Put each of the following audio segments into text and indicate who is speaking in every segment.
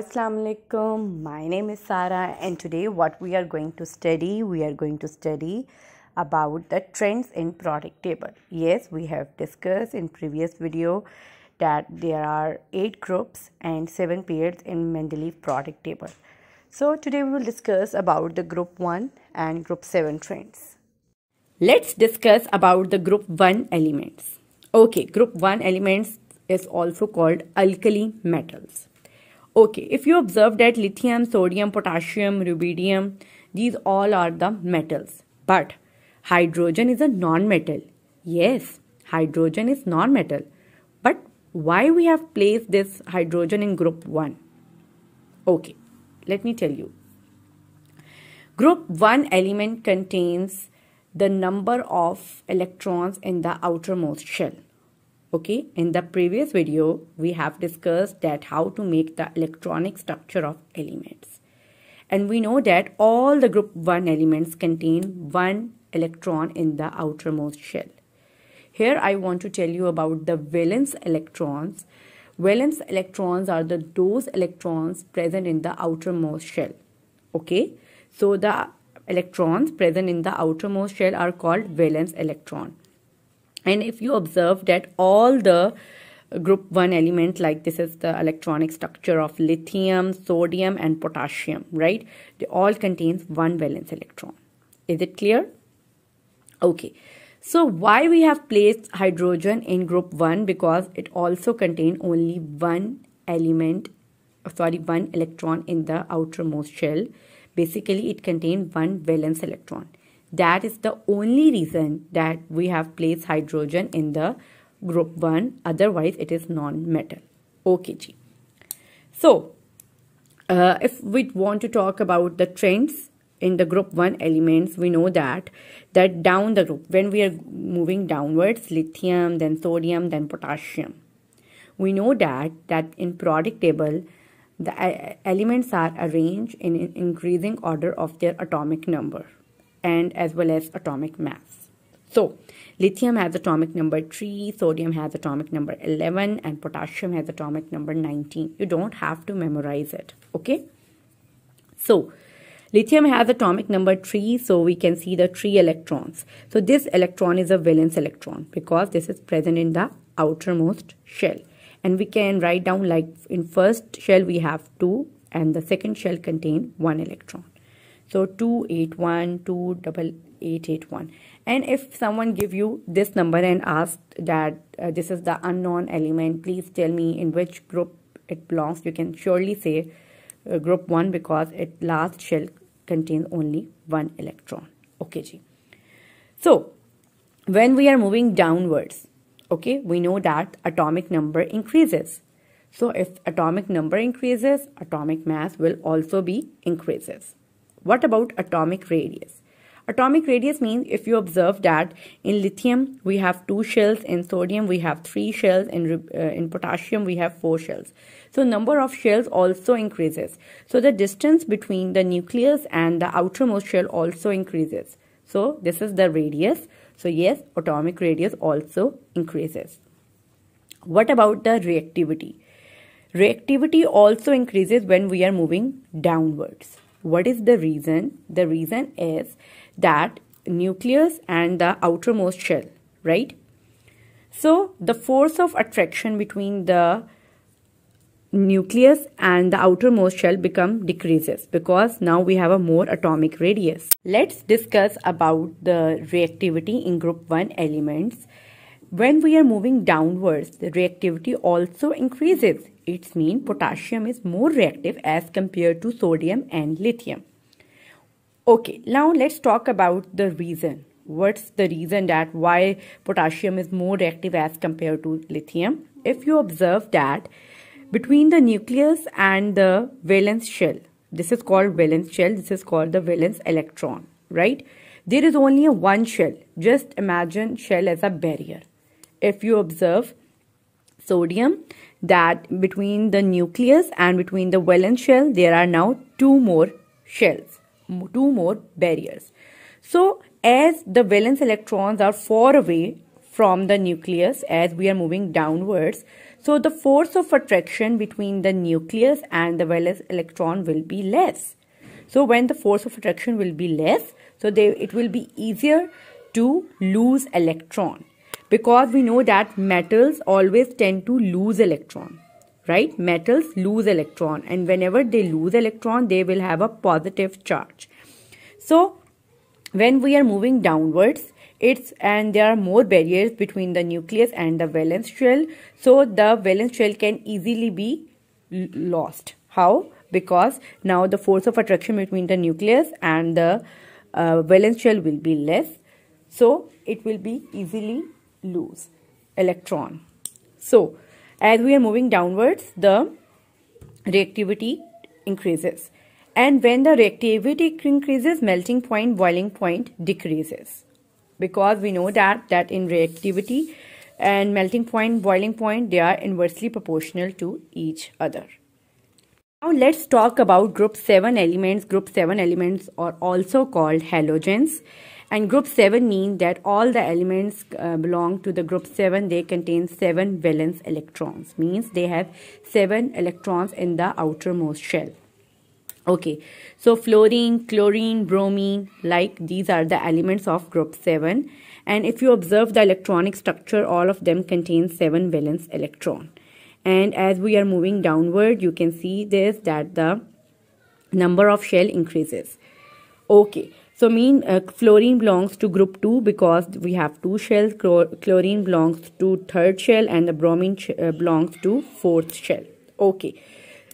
Speaker 1: Assalamu alaikum. My name is Sara, and today, what we are going to study, we are going to study about the trends in periodic table. Yes, we have discussed in previous video that there are eight groups and seven periods in Mendeleev periodic table. So today we will discuss about the group 1 and group 7 trends. Let's discuss about the group 1 elements. Okay, group 1 elements is also called alkali metals. Okay, if you observe that lithium, sodium, potassium, rubidium, these all are the metals. But hydrogen is a non-metal. Yes, hydrogen is non-metal. But why we have placed this hydrogen in group 1? Okay, let me tell you. Group 1 element contains the number of electrons in the outermost shell okay in the previous video we have discussed that how to make the electronic structure of elements. And we know that all the group 1 elements contain one electron in the outermost shell. Here i want to tell you about the valence electrons. Valence electrons are the those electrons present in the outermost shell. Okay so the electrons present in the outermost shell are called valence electron and if you observe that all the group 1 element like this is the electronic structure of lithium sodium and potassium right? They all contains one valence electron. Is it clear? Okay. So why we have placed hydrogen in group 1 because it also contain only one element sorry one electron in the outermost shell. Basically it contains one valence electron that is the only reason that we have placed hydrogen in the group 1. Otherwise, it is non-metal. Okay, G. So, uh, if we want to talk about the trends in the group 1 elements, we know that that down the group, when we are moving downwards, lithium, then sodium, then potassium. We know that, that in periodic table, the elements are arranged in increasing order of their atomic number and as well as atomic mass. So, lithium has atomic number 3, sodium has atomic number 11, and potassium has atomic number 19. You don't have to memorize it, okay? So, lithium has atomic number 3, so we can see the 3 electrons. So, this electron is a valence electron because this is present in the outermost shell. And we can write down like in first shell we have 2 and the second shell contain 1 electron. So 281, 28881. And if someone give you this number and ask that uh, this is the unknown element, please tell me in which group it belongs. You can surely say uh, group 1 because its last shell contains only one electron. Okay, G. So when we are moving downwards, okay, we know that atomic number increases. So if atomic number increases, atomic mass will also be increases. What about atomic radius? Atomic radius means if you observe that in lithium we have two shells, in sodium we have three shells, in, uh, in potassium we have four shells. So number of shells also increases. So the distance between the nucleus and the outermost shell also increases. So this is the radius. So yes, atomic radius also increases. What about the reactivity? Reactivity also increases when we are moving downwards. What is the reason? The reason is that nucleus and the outermost shell, right? So the force of attraction between the nucleus and the outermost shell become decreases because now we have a more atomic radius. Let's discuss about the reactivity in group 1 elements. When we are moving downwards, the reactivity also increases its mean potassium is more reactive as compared to sodium and lithium. Okay, now let's talk about the reason. What's the reason that why potassium is more reactive as compared to lithium? If you observe that between the nucleus and the valence shell, this is called valence shell, this is called the valence electron, right? There is only a one shell. Just imagine shell as a barrier. If you observe sodium that between the nucleus and between the valence shell there are now two more shells two more barriers so as the valence electrons are far away from the nucleus as we are moving downwards. So the force of attraction between the nucleus and the valence electron will be less. So when the force of attraction will be less, so they, it will be easier to lose electron because we know that metals always tend to lose electron right? Metals lose electron and whenever they lose electron they will have a positive charge. So when we are moving downwards it's and there are more barriers between the nucleus and the valence shell so the valence shell can easily be lost. How? Because now the force of attraction between the nucleus and the uh, valence shell will be less so it will be easily lose electron so as we are moving downwards the reactivity increases and when the reactivity increases melting point boiling point decreases because we know that that in reactivity and melting point boiling point they are inversely proportional to each other now let's talk about group 7 elements. Group 7 elements are also called halogens. And group 7 mean that all the elements uh, belong to the group 7. They contain 7 valence electrons. Means they have 7 electrons in the outermost shell. Okay, so fluorine, chlorine, bromine, like these are the elements of group 7. And if you observe the electronic structure, all of them contain 7 valence electron and as we are moving downward you can see this that the number of shell increases okay so mean uh, fluorine belongs to group 2 because we have two shells chlorine belongs to third shell and the bromine uh, belongs to fourth shell. Okay.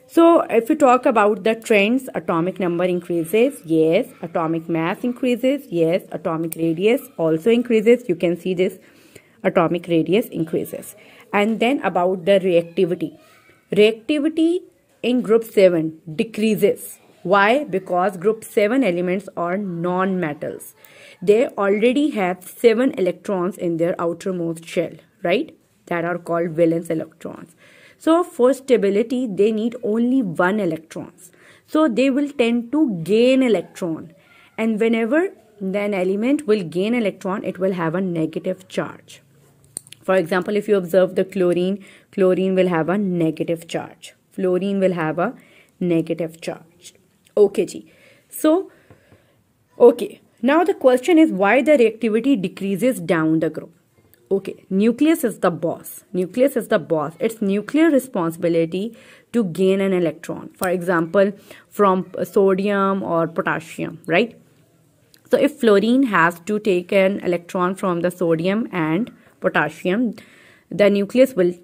Speaker 1: So if you talk about the trends atomic number increases yes. Atomic mass increases yes. Atomic radius also increases. You can see this. Atomic radius increases. And then about the reactivity. Reactivity in group 7 decreases why? Because group 7 elements are non-metals. They already have 7 electrons in their outermost shell right? That are called valence electrons. So for stability they need only one electrons. So they will tend to gain electron. And whenever an element will gain electron it will have a negative charge. For example, if you observe the chlorine, chlorine will have a negative charge. Fluorine will have a negative charge. Okay, ji. So, okay. Now the question is why the reactivity decreases down the group. Okay, nucleus is the boss. Nucleus is the boss. It's nuclear responsibility to gain an electron. For example, from sodium or potassium, right? So if fluorine has to take an electron from the sodium and potassium, the nucleus will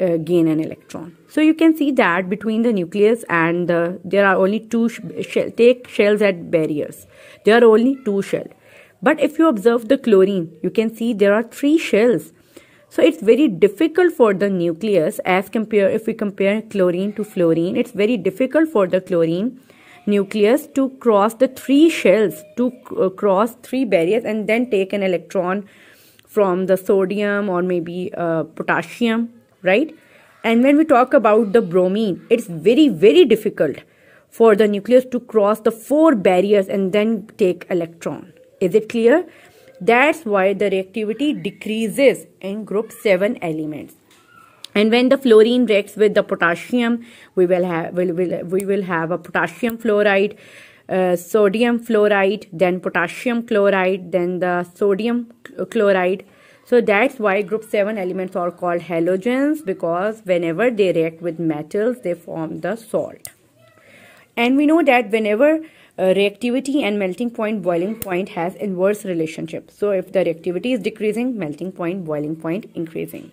Speaker 1: uh, gain an electron. So you can see that between the nucleus and the, there are only two shell, take shells at barriers. There are only two shells. But if you observe the chlorine, you can see there are three shells. So it's very difficult for the nucleus as compare if we compare chlorine to fluorine, it's very difficult for the chlorine nucleus to cross the three shells to uh, cross three barriers and then take an electron from the sodium or maybe uh, potassium, right? And when we talk about the bromine, it's very, very difficult for the nucleus to cross the four barriers and then take electron. Is it clear? That's why the reactivity decreases in group 7 elements. And when the fluorine reacts with the potassium, we will have, we will, we will have a potassium fluoride uh, sodium fluoride, then potassium chloride, then the sodium chloride. So that's why group 7 elements are called halogens because whenever they react with metals, they form the salt. And we know that whenever uh, reactivity and melting point boiling point has inverse relationship. So if the reactivity is decreasing, melting point boiling point increasing.